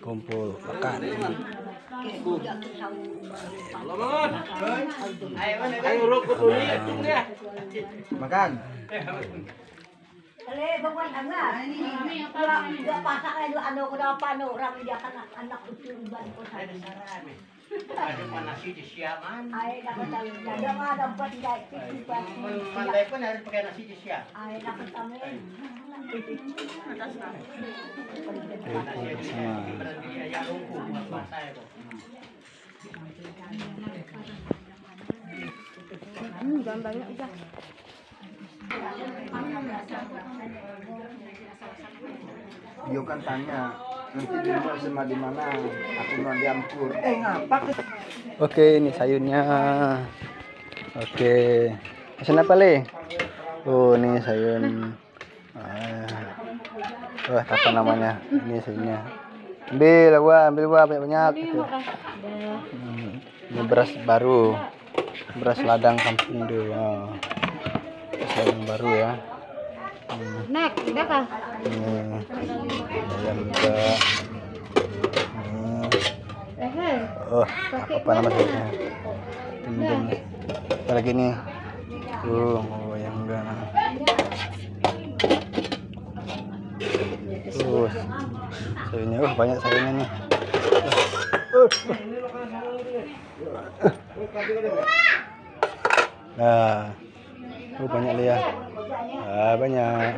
kumpul makan Ayo rokok tuh lihat tuh ya. makan Kali bawa anak. Kalau dua ano ko na paano rami dia kan anak usul ban ko sa Ada mana sih di siaman? ay dapat Mandai pun harus pakai nasi di ay Nasi di ya rokok buat masa itu. Yo kan tanya nanti di rumah sama di mana? Aku mau diampur eh ngapa? Oke ini sayurnya. Oke. Pesan apa le? Oh ini sayur. Ah. Wah apa namanya ini sayurnya ambil gua ambil gua banyak banyak gitu. Hmm, ini beras baru beras ladang kampung deh oh. beras ladang baru ya Nek, udah kah? Hmm. ayam juga Hmm. Eh, oh apa nama pinjam apa lagi nih tuh oh yang enggak sayurnya oh banyak sayurnya nih. Nah oh banyak lihat. Ah banyak